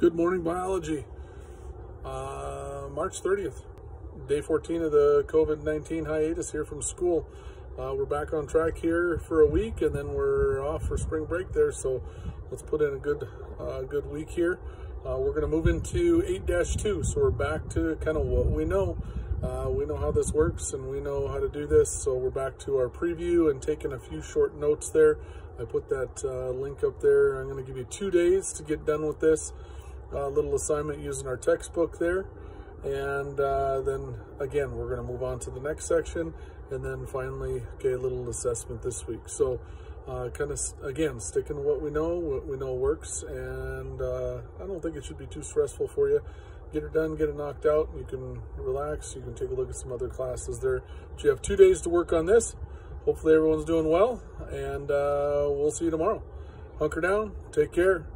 Good morning, biology. Uh, March 30th, day 14 of the COVID 19 hiatus here from school. Uh, we're back on track here for a week and then we're off for spring break there. So let's put in a good, uh, good week here. Uh, we're going to move into 8-2. So we're back to kind of what we know. Uh, we know how this works and we know how to do this. So we're back to our preview and taking a few short notes there. I put that uh, link up there. I'm going to give you two days to get done with this uh, little assignment using our textbook there. And uh, then again, we're going to move on to the next section and then finally, okay, a little assessment this week. So uh, kind of, again, sticking to what we know, what we know works. And uh, I don't think it should be too stressful for you. Get it done, get it knocked out. You can relax. You can take a look at some other classes there. But you have two days to work on this. Hopefully everyone's doing well and uh, we'll see you tomorrow. Hunker down, take care,